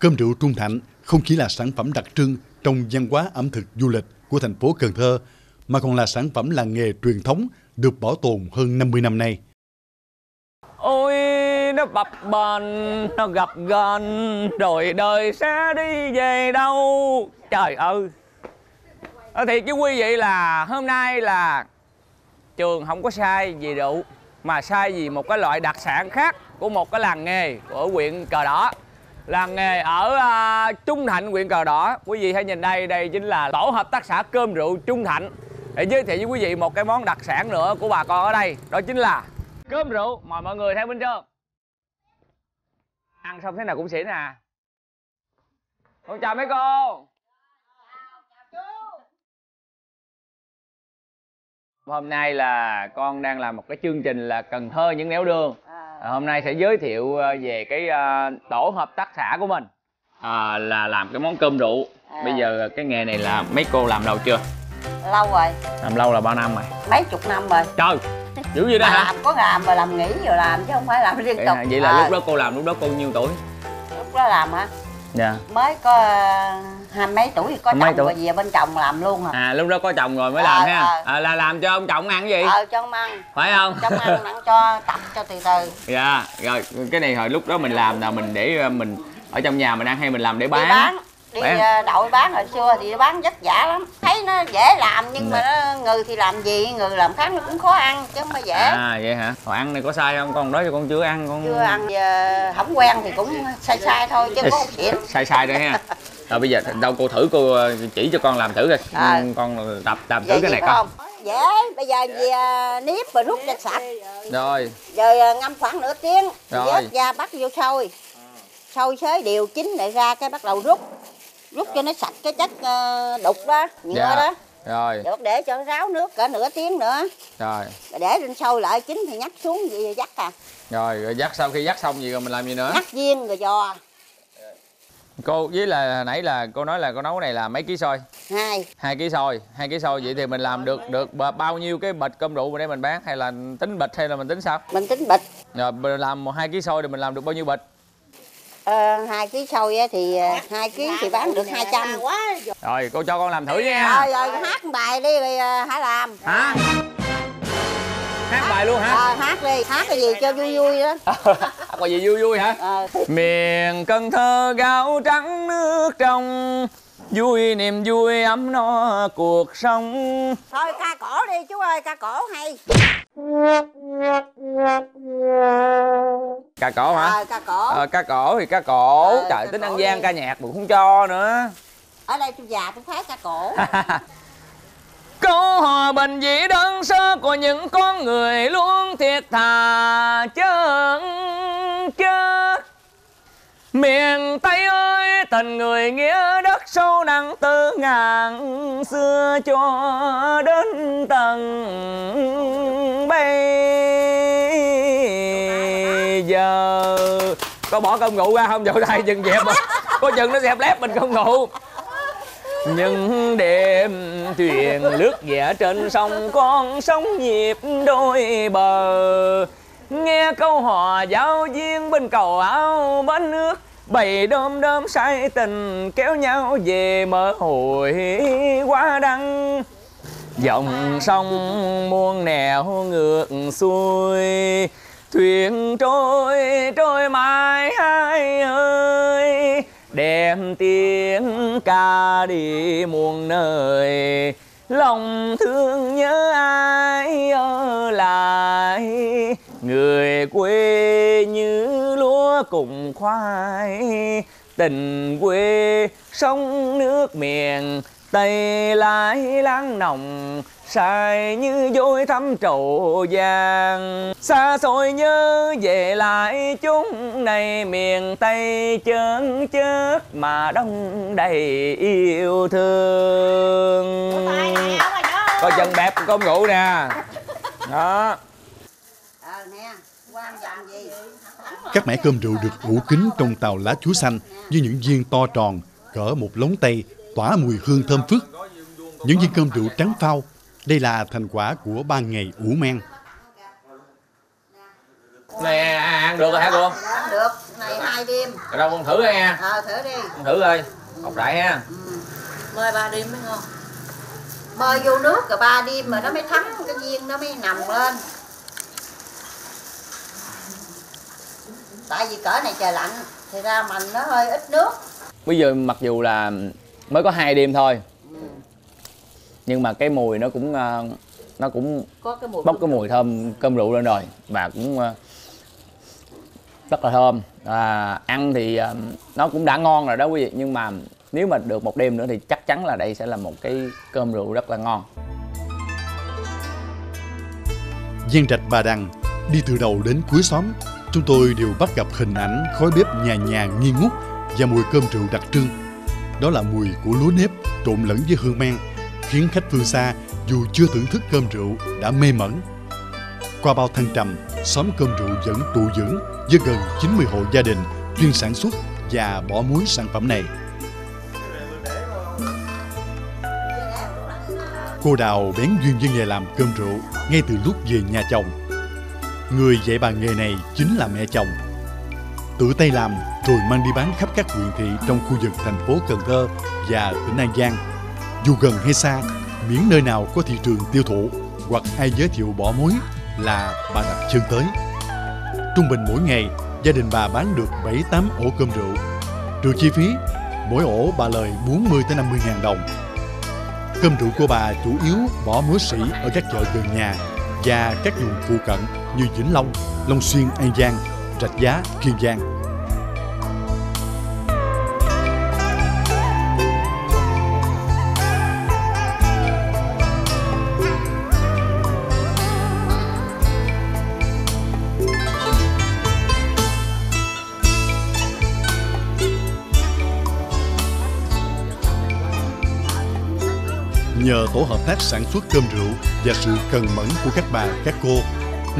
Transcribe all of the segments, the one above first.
Cơm rượu Trung Thạnh không chỉ là sản phẩm đặc trưng trong văn hóa ẩm thực du lịch của thành phố Cần Thơ, mà còn là sản phẩm làng nghề truyền thống được bảo tồn hơn 50 năm nay. Ôi nó bập bềnh nó gặp gần rồi đời sẽ đi về đâu? Trời ơi! Ờ, Nói thiệt với quý vị là hôm nay là trường không có sai gì rượu mà sai gì một cái loại đặc sản khác của một cái làng nghề của huyện cờ đỏ làng nghề ở uh, trung thạnh huyện cờ đỏ. Quý vị hãy nhìn đây đây chính là tổ hợp tác xã cơm rượu trung thạnh. Để giới thiệu với quý vị một cái món đặc sản nữa của bà con ở đây đó chính là cơm rượu mời mọi người theo bên trên. Ăn xong thế nào cũng xỉn à. Con chào mấy cô. Hôm nay là con đang làm một cái chương trình là cần thơ những nẻo đường hôm nay sẽ giới thiệu ờ, về cái uh, tổ hợp tác xã của mình. À, là làm cái món cơm rượu. À. bây giờ cái nghề này là mấy cô làm lâu chưa? Lâu rồi. Làm lâu là bao năm rồi? Mấy chục năm rồi. Trời dữ vậy đó hả? làm có làm mà làm nghỉ rồi làm chứ không phải làm liên tục. vậy là à. lúc đó cô làm lúc đó cô nhiêu tuổi? Lúc đó làm hả dạ. Mới có uh, hai mấy tuổi có mấy chồng tuổi? rồi về bên chồng làm luôn hả à lúc đó có chồng rồi mới à, làm ha. à. à, là làm cho ông chồng ăn cái gì? Ờ cho ông ăn. Phải không? Cho ông ăn ăn cho tập cho từ từ. Dạ rồi cái này hồi lúc đó mình làm là mình để mình ở trong nhà mình ăn hay mình làm để bán, để bán đi bán. Ờ, đội bán hồi xưa thì bán vất vả lắm. Thấy nó dễ làm nhưng mà nó người thì làm gì người làm khác nó cũng khó ăn chứ không phải dễ. À vậy hả? Hồi ăn này có sai không? Con đó cho con chưa ăn con chưa ăn giờ không quen thì cũng sai sai thôi chứ có xịn sai sai đấy ha. Rồi bây giờ đâu cô thử cô ờ, chỉ cho con làm thử coi. À. con tập làm thử cái này con dễ bây giờ à, nếp rồi rút cho sạch. Rồi. Rồi ngâm khoảng nửa tiếng. Rồi. Vớt ra bắt vô sôi. Sôi xới đều chín lại ra cái bắt đầu rút rút cho nó sạch cái chất uh, đục đó nhựa dạ. đó. rồi. Được để cho ráo nước cỡ nửa tiếng nữa. Rồi. Để lên sôi lại chín thì nhắc xuống gì rồi dắt à. Rồi rồi dắt sau khi dắt xong gì rồi mình làm gì nữa? Nhắc viên rồi giò. Cô với là nãy là cô nói là cô nấu này là mấy ký xôi? Hai. Hai ký xôi hai ký xôi vậy thì mình làm được được bao nhiêu cái bịch cơm rượu để mình bán? Hay là tính bịch hay là mình tính sao? Mình tính bịch. Rồi mình làm một hai ký xôi thì mình làm được bao nhiêu bịch? Ờ, hai ký xôi thì ờ, hai ký thì bán được 200 Rồi cô cho con làm thử nha Rồi rồi hát bài đi rồi ờ, hãy làm Hả? Hát bài luôn hả? Ờ, hát đi, hát cái gì cho vui vui đó Hát bài gì vui vui hả? Ờ. Miền Cần Thơ gạo trắng nước trong vui niềm vui ấm no cuộc sống thôi ca cổ đi chú ơi ca cổ hay ca cổ hả? Ờ ca cổ. Ờ ca cổ thì ca cổ. Ờ, trời tính ăn gian ca nhạc mà không cho nữa. Ở đây tôi già tôi thấy ca cổ. Câu hòa bình dĩ đơn sơ của những con người luôn thiệt thà chân chết Miền Tây ơi tình người nghĩa đất sâu nặng từ ngàn xưa cho đến tận giờ Có bỏ công ngủ ra không? Vậy đây chừng dẹp mà. Có chừng nó dẹp lép mình không ngủ. Những đêm thuyền lướt nhẹ trên sông con sóng nhịp đôi bờ. Nghe câu hò giáo viên bên cầu áo bến nước. Bầy đom đom say tình kéo nhau về mở hồi quá đăng. Dòng sông muôn nẻo ngược xuôi thuyền trôi trôi mãi hai ơi, đem tiếng ca đi muôn nơi. Lòng thương nhớ ai ở lại, người quê như lúa cùng khoai. Tình quê sông nước miền tây lái láng nồng sai như dối thăm trầu vàng. Xa xôi nhớ về lại chúng này miền tây chớn chớt mà đông đầy yêu thương. Có chân bẹp công ngủ nè. Đó. Các mẻ cơm rượu được ủ kín trong tàu lá chuối xanh với những viên to tròn cỡ một lóng tay tỏa mùi hương thơm phức. Những viên cơm rượu trắng phao đây là thành quả của ba ngày ủ men. Này ăn được rồi hả cô? Ăn được. Này hai đêm. Rồi đâu con thử nha. Ờ thử đi. Con thử coi. Học đại ha. Ừ. mời ba đêm mới ngon. Bơi vô nước rồi ba đêm mà nó mới thấm cái viên nó mới nằm lên. Tại vì cỡ này trời lạnh thì ra mình nó hơi ít nước. Bây giờ mặc dù là mới có hai đêm thôi. Ừ. Nhưng mà cái mùi nó cũng ờ, Nó cũng có cái mùi bốc cái mùi thơm cơm rượu lên rồi. Và cũng ờ, rất là thơm. À, Ăn thì ờ, nó cũng đã ngon rồi đó quý vị. Nhưng mà nếu mà được một đêm nữa thì chắc chắn là đây sẽ là một cái cơm rượu rất là ngon. Gian trạch Bà Đằng đi từ đầu đến cuối xóm, chúng tôi đều bắt gặp hình ảnh khói bếp nhà nhà nghi ngút và mùi cơm rượu đặc trưng. Đó là mùi của lúa nếp trộn lẫn với hương men, khiến khách phương xa dù chưa thưởng thức cơm rượu đã mê mẩn. Qua bao thăng trầm, xóm cơm rượu vẫn trụ vững với gần 90 hộ gia đình chuyên sản xuất và bỏ muối sản phẩm này. Cô Đào bén duyên với nghề làm cơm rượu ngay từ lúc về nhà chồng. Người dạy bà nghề này chính là mẹ chồng. Tự tay làm rồi mang đi bán khắp các huyện thị trong khu vực thành phố Cần Thơ và tỉnh An Giang. Dù gần hay xa, miễn nơi nào có thị trường tiêu thụ hoặc ai giới thiệu bỏ muối là bà đặt chân tới. Trung bình mỗi ngày, gia đình bà bán được 7-8 ổ cơm rượu. Trừ chi phí, mỗi ổ bà lời 40 tới 50 ngàn đồng. Cơm rượu của bà chủ yếu bỏ muối sỉ ở các chợ gần nhà và các vùng phụ cận như Vĩnh Long, Long Xuyên, An Giang, Rạch Giá, Kiên Giang. Nhờ tổ hợp tác sản xuất cơm rượu và sự cần mẫn của các bà, các cô,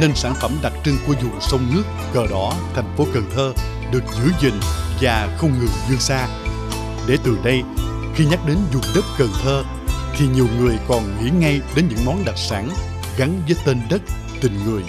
nên sản phẩm đặc trưng của vùng sông nước cờ đỏ thành phố Cần Thơ được giữ gìn và không ngừng vươn xa. Để từ đây, khi nhắc đến vùng đất Cần Thơ, thì nhiều người còn nghĩ ngay đến những món đặc sản gắn với tên đất, tình người